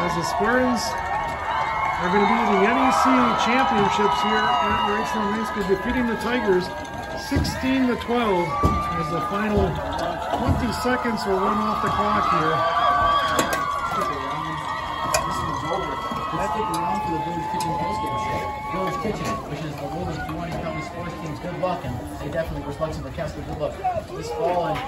as the Spartans are going to be the NEC championships here at Wrightstown High School, defeating the Tigers 16 to 12 as the final 20 seconds will run off the clock here. Let's take Stick around to the Village Kitchen postgame show. Village Kitchen, which is the Williams Kewaunee County sports team's good luck, and they definitely reflects on the Kessler good luck this fall. And